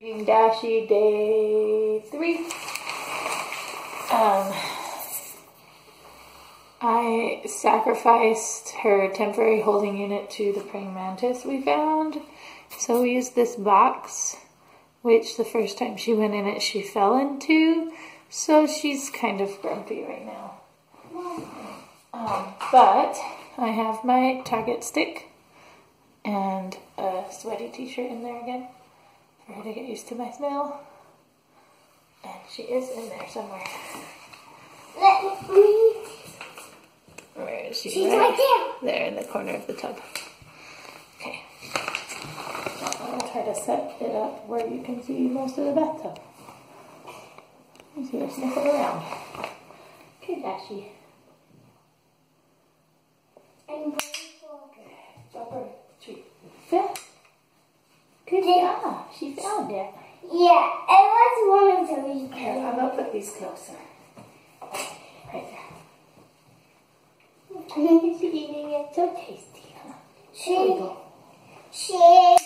Dashi day three. Um, I sacrificed her temporary holding unit to the praying mantis we found. So we used this box, which the first time she went in it, she fell into. So she's kind of grumpy right now. Um, but I have my target stick and a sweaty t-shirt in there again her to get used to my smell. And she is in there somewhere. Let me. Where is she? She's right there. There in the corner of the tub. Okay. I'll try to set it up where you can see most of the bathtub. You see her sniffing around. Okay, Dashi. And Drop her treat. Phil. Good job. She found it. yeah, it was one of the Here, I'm gonna put these closer. Right there. Is she eating it? So tasty, huh? She, she, yeah.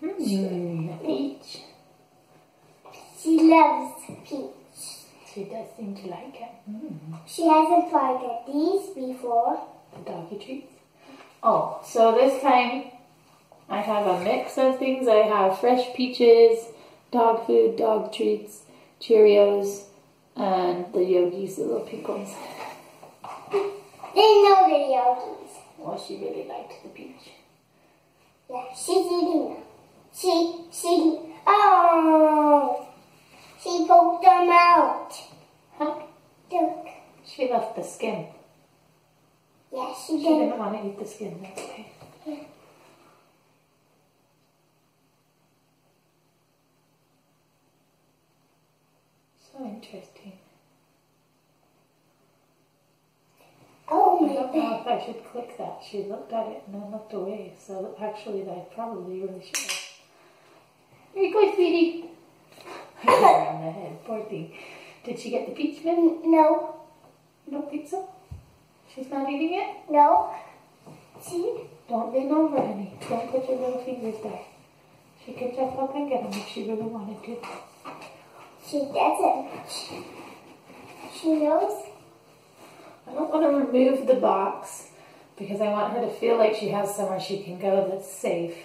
Hmm, peach. she loves peach. She does seem to like it. Mm. She hasn't tried these before. The doggy treats. Oh, so this time I have a mix of things. I have fresh peaches, dog food, dog treats, Cheerios, and the yogis, the little pink ones. They know the yogis. Well, she really liked the peach. Yeah, she's eating them. She, she, oh, she poked them out. Huh? Look. She left the skin. Yeah, she She did. didn't want to eat the skin. That's okay. So interesting. Oh I don't know if I should click that. She looked at it and then looked away. So actually, I probably really should. Here you go, sweetie. I hit her on the head. Poor thing. Did she get the peach bin? No, You don't think so? She's not eating it? no. See? Don't lean over, any. Don't put your little fingers there. She could jump up and get them if she really wanted to. She doesn't. She knows. I don't want to remove the box because I want her to feel like she has somewhere she can go that's safe.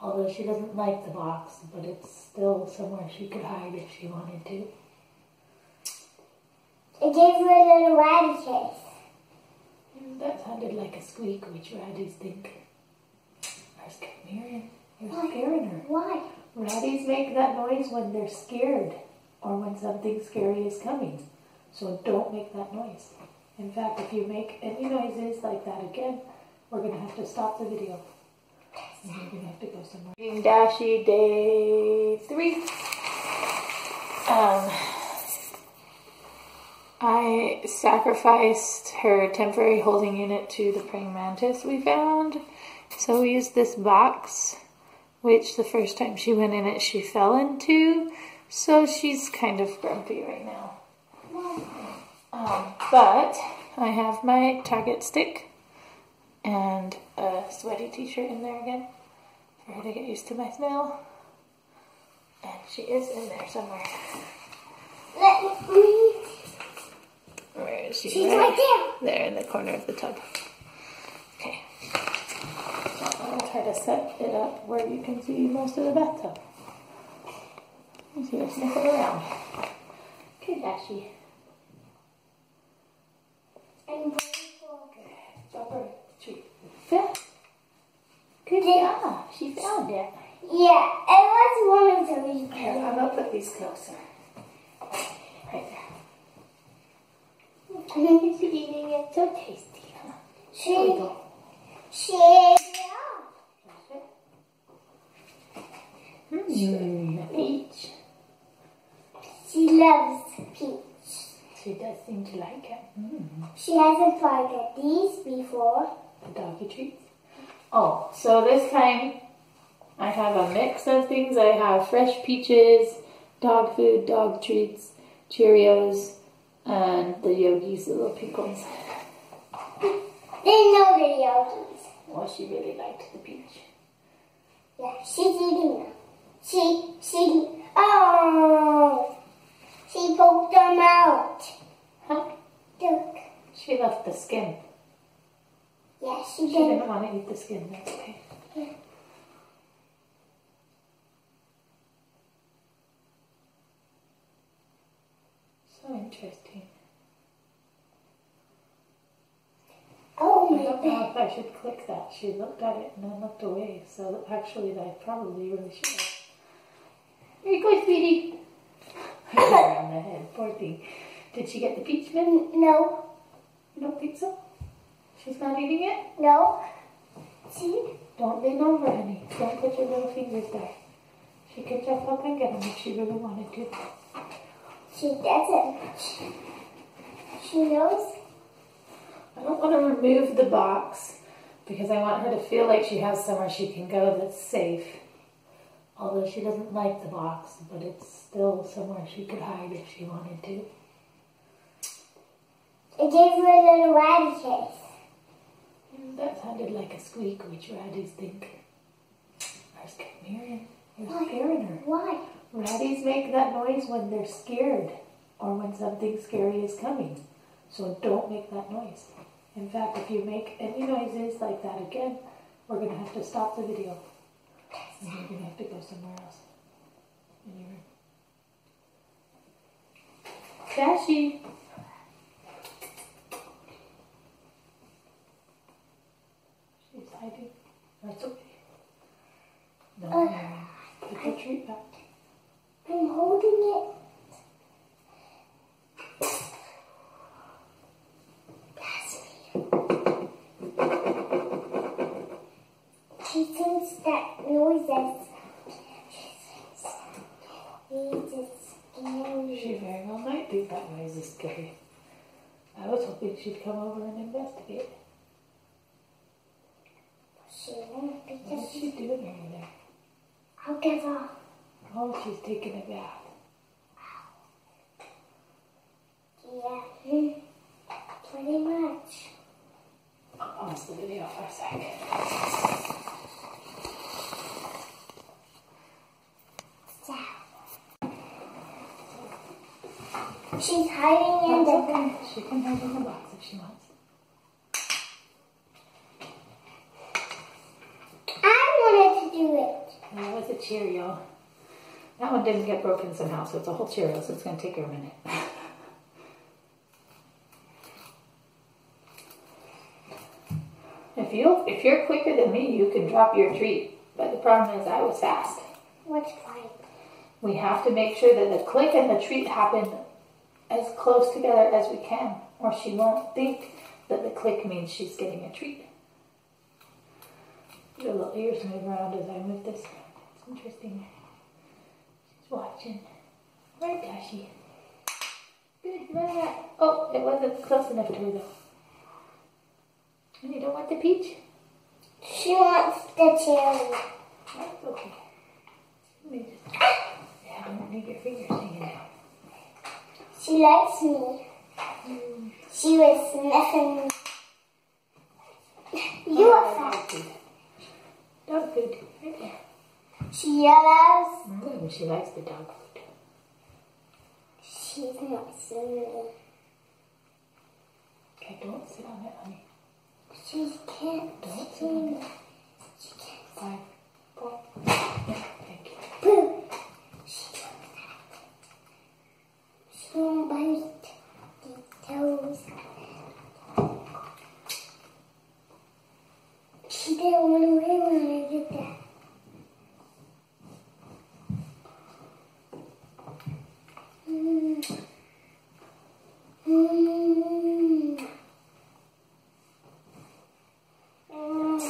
Although she doesn't like the box, but it's still somewhere she could hide if she wanted to. It gave her a little ratty case. That sounded like a squeak, which ratties think. Marion? You're Why? scaring her. Why? Ratties make that noise when they're scared or when something scary is coming. So don't make that noise. In fact, if you make any noises like that again, we're going to have to stop the video. And we're going to have to go somewhere. Dashi day three. Um, I sacrificed her temporary holding unit to the praying mantis we found. So we used this box which the first time she went in it, she fell into. So she's kind of grumpy right now. Um, but I have my target stick and a sweaty t-shirt in there again for her to get used to my smell. And she is in there somewhere. Let me. Where is she? She's right there. There in the corner of the tub. Okay. I'll try to set it up where you can see most of the bathtub. You see her sniffing around. Okay, Dashi. And Drop her treat. Phil. Good job. She found it. yeah, it was one of the Here. I'm gonna put these closer. Right there. Is she eating it? So tasty, huh? There we She, go. she. Mmm, peach. She loves peach. She does seem to like it. Mm. She hasn't tried these before. The doggy treats. Oh, so this time I have a mix of things. I have fresh peaches, dog food, dog treats, Cheerios, and the yogis, the little pink ones. They know the yogis. Well, she really liked the peach. Yeah, she's eating them. She, she, oh, she poked them out. Huh? Look. She left the skin. Yeah, she She did. didn't want to eat the skin. That's okay. So interesting. Oh I my don't know god. if I should click that. She looked at it and then looked away. So actually, I probably really should have. Here you go, sweetie. I hit her on the head. Poor thing. Did she get the peach mint? No, You don't think so? She's not eating it? no. See? Don't lean over, honey. Don't put your little fingers there. She could jump up and get them if she really wanted to. She doesn't. She knows. I don't want to remove the box because I want her to feel like she has somewhere she can go that's safe. Although she doesn't like the box, but it's still somewhere she could hide if she wanted to. It gave her a little ratty case. Mm, That sounded like a squeak, which ratties think. Are scared You're Why? scaring her. Why? Ratties make that noise when they're scared or when something scary is coming. So don't make that noise. In fact, if you make any noises like that again, we're going to have to stop the video. And you're going to have to go somewhere else. In your room. Cashy! She's hiding. That's okay. No, no. Put your treat back. I'm holding it. Pass me. She thinks that noises. It's scary. She think that noise is scary. I was hoping she'd come over and investigate. She won't because is she doing over there? I'll give her. Oh, she's taking a bath. Yeah, mm, pretty much. I'll pause the video for a second. So. She's hiding in That's the. okay. She can hide in the box if she wants. I wanted to do it. That was a Cheerio. That one didn't get broken somehow, so it's a whole Cheerio, so it's going to take her a minute. If you if you're quicker than me, you can drop your treat. But the problem is, I was fast. What's fine? We have to make sure that the click and the treat happen as close together as we can, or she won't think that the click means she's getting a treat. Your little ears move around as I move this. It's interesting. She's watching. Right, Dashi. Good rat. Oh, it wasn't close enough to her though. And you don't want the peach? She wants the cherry. That's okay. Let me just. Yeah, don't make your fingers hanging out. She likes me. She was sniffing me. You are fat. Dog food. She yellows. Mm, she likes the dog food. She's not singing. Okay, don't sit on it, honey. She can't Don't sit on it. She can't. Five, four. Yeah, thank you. Boo. She She won't bite the toes. She didn't run away when I did that. Mm. Mm. Mm.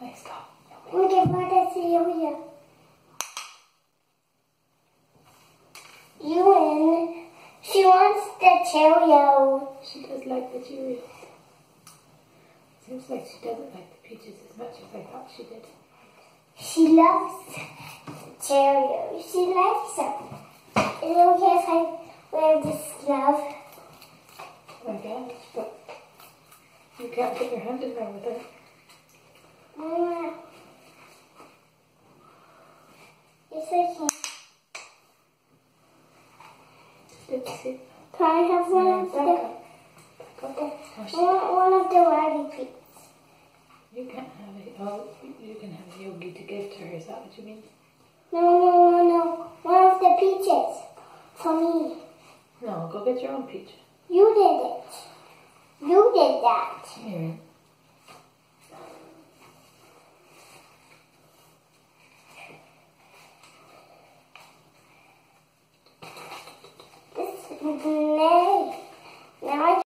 Nice dog. Look at what I see over here. You win. She wants the Cheerio. She does like the Cheerios. Seems like she doesn't like the peaches as much as I thought she did. She loves Cheerios. She likes them. Is it okay if I wear this glove? I guess, but You can't put your hand in there with her. Mama. Mm-hmm. Yes, I can. Oopsie. Can I have one of the, up. Back up. Shit. one, of the Wally feet? You can't have it. Oh, you can have yogi to give to her. Is that what you mean? No, no, no, no. One of the peaches. For me. No, go get your own peach. You did it. You did that.